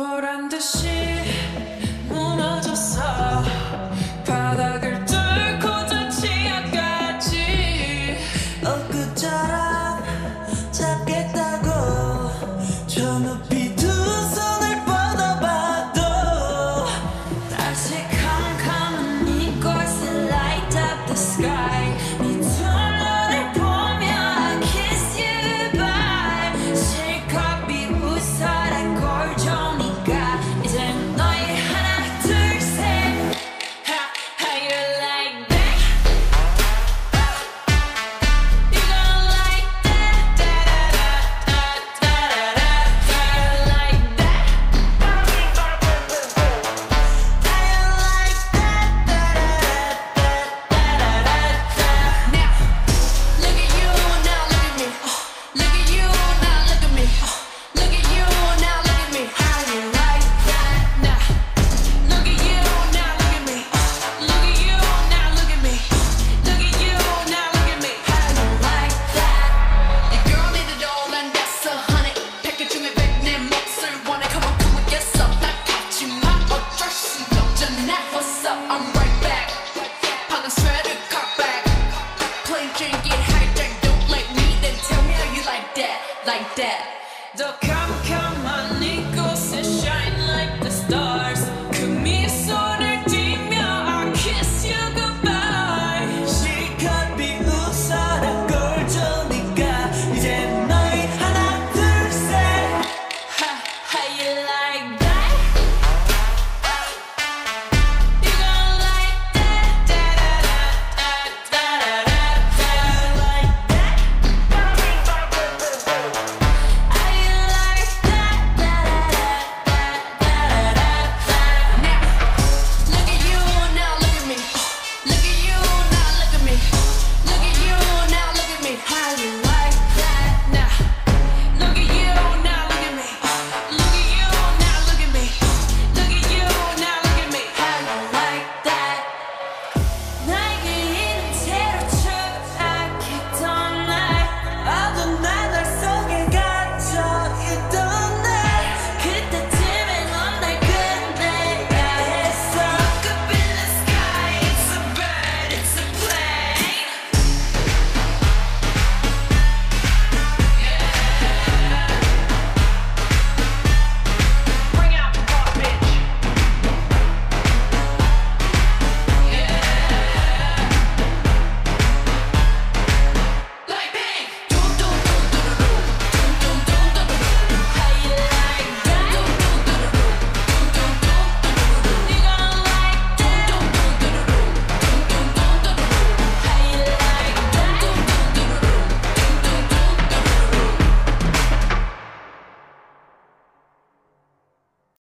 보란 듯이 무너졌어. 바닥을 뚫고 저 지하까지. 엊그처럼 잡겠다고 저 높이 like that.